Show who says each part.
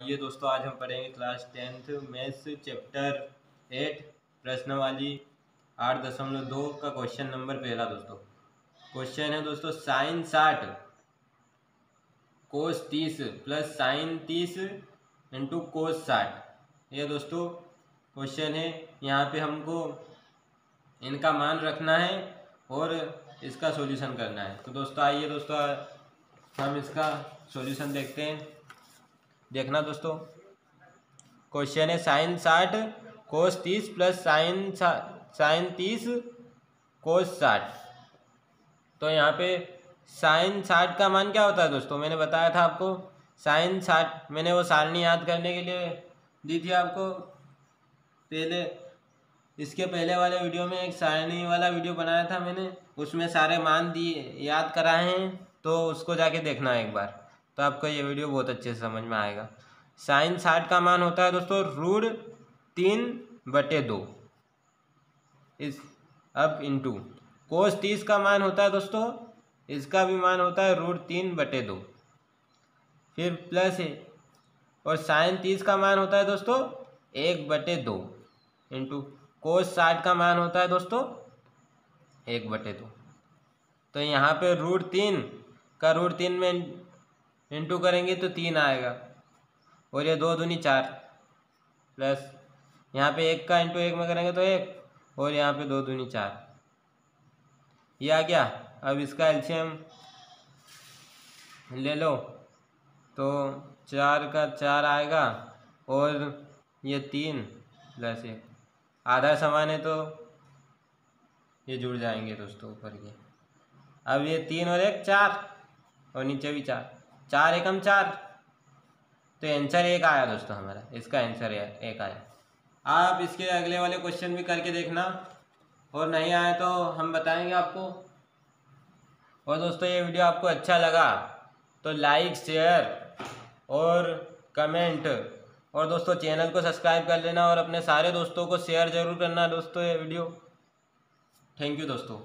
Speaker 1: ये दोस्तों आज हम पढ़ेंगे class tenth maths chapter eight प्रश्न वाली आठ दशमलव दो का क्वेश्चन नंबर पहला दोस्तों। क्वेश्चन है दोस्तों, साइन साठ कोस तीस प्लस साइन तीस इंटू कोस साठ। ये दोस्तों, क्वेश्चन है, यहाँ पे हमको इनका मान रखना है और इसका सॉल्यूशन करना है। तो दोस्तों, आइए दोस्तों, हम इसका सॉल्यूशन देखते हैं। देखना दोस्तों। क्वेश्चन है साइन साठ कोस तीस प्लस साइन साइन तीस कोस साठ। तो यहाँ पे साइन साठ का मान क्या होता है दोस्तों? मैंने बताया था आपको। साइन साठ, मैंने वो सारणी याद करने के लिए दी थी आपको। पहले, इसके पहले वाले वीडियो में एक सारणी वाला वीडियो बनाया था मैंने। उसमें सारे मान दिए, याद कराए हैं तो उसको जाके देखना एक बार। तो आपको ये वीडियो बहुत अच्छे से समझ में आएगा। साइन साठ का मान होता है दोस्तों रूढ़ तीन बटे दो। इस, अब इंटू कोस तीस का मान होता है दोस्तों, इसका भी मान होता है रूट तीन बटे दो। फिर प्लस है और साइन तीस का मान होता है दोस्तों, एक बटे दो। इंटू कोस साठ का मान होता है दोस्तों, एक बटे दो। तो यहाँ पे रूट तीन, का रूट तीन में इंटू करेंगे तो तीन आएगा। और ये दो दूनी चार। प्लस यहाँ पे एक का इंटू एक में करेंगे तो एक। और यहाँ पे दो दूनी चार। ये आ गया। अब इसका एल्शियम ले लो। तो चार का चार आएगा। और ये तीन प्लस एक। आधा समान है तो ये जुड़ जाएँगे दोस्तों ऊपर के। अब ये तीन और एक चार। और नीचे भी चार। चार एकम चार। तो आंसर एक आया दोस्तों हमारा। इसका आंसर एक आया। आप इसके अगले वाले क्वेश्चन भी करके देखना। और नहीं आए तो हम बताएँगे आपको। और दोस्तों, ये वीडियो आपको अच्छा लगा तो लाइक शेयर और कमेंट और दोस्तों चैनल को सब्सक्राइब कर लेना और अपने सारे दोस्तों को शेयर ज़रूर करना दोस्तों ये वीडियो थैंक यू दोस्तों।